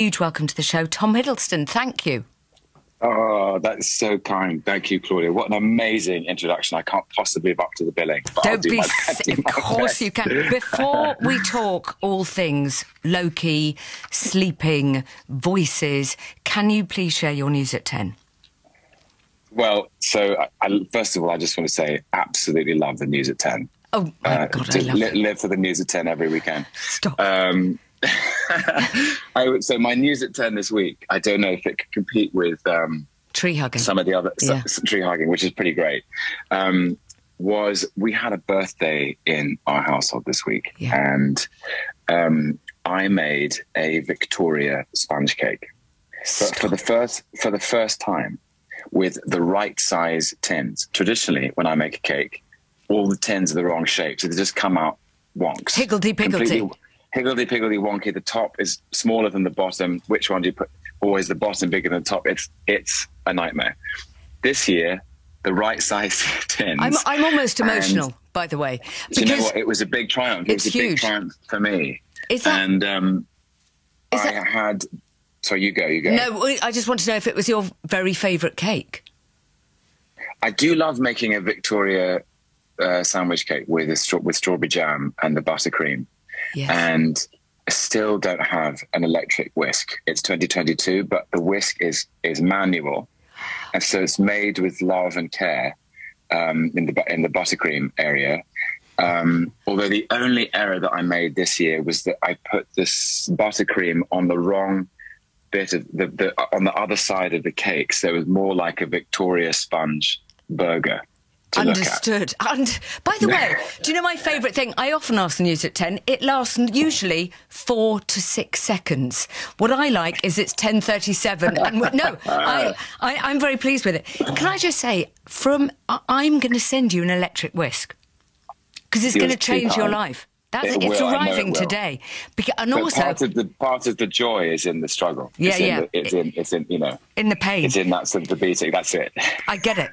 Huge welcome to the show, Tom Hiddleston. Thank you. Oh, that's so kind. Thank you, Claudia. What an amazing introduction. I can't possibly live up to the billing. Don't do be. best, do Of course best. you can. Before we talk all things Loki, sleeping, voices, can you please share your news at 10? Well, so I, I, first of all, I just want to say, absolutely love the news at 10. Oh, my Uh, God, I love li- it. live for the news at 10 every weekend. Stop. Um, I would, so my news at 10 this week, I don't know if it could compete with um, Tree hugging. some of the other Yeah. some, tree hugging, which is pretty great. Um, was we had a birthday in our household this week, Yeah. and um, I made a Victoria sponge cake, but for the first for the first time with the right size tins. Traditionally, when I make a cake, all the tins are the wrong shape, so they just come out wonks. Higgledy-piggledy. Completely Higgledy piggledy wonky. The top is smaller than the bottom. Which one do you put? Always the bottom bigger than the top. It's it's a nightmare. This year, the right size tins. I'm, I'm almost and- emotional, by the way. do you know Because what? It was a big triumph. It It's was a huge. big triumph for me. Is that- and um, Is I that- had. So you go. You go. No, I just want to know if it was your very favourite cake. I do love making a Victoria uh, sandwich cake with a with strawberry jam and the buttercream, Yes. and I still don't have an electric whisk. It's 2022, but the whisk is is manual, and so it's made with love and care um, in the in the buttercream area. Um, although the only error that I made this year was that I put this buttercream on the wrong bit of the, the on the other side of the cake, so it was more like a Victoria sponge burger. To look at. Understood. And by the way, do you know my favourite thing? I often ask the news at 10. It lasts usually four to six seconds. What I like is it's 10.37. And no, I, I, I'm very pleased with it. Can I just say, from I'm going to send you an electric whisk because it's going to change your life. That's, It it's will, know it arriving today. Beca- and But also, part of the part of the joy is in the struggle. Yeah, it's in yeah. The, it's in it's in you know in the pain, it's in that sort of the beating. That's it. I get it.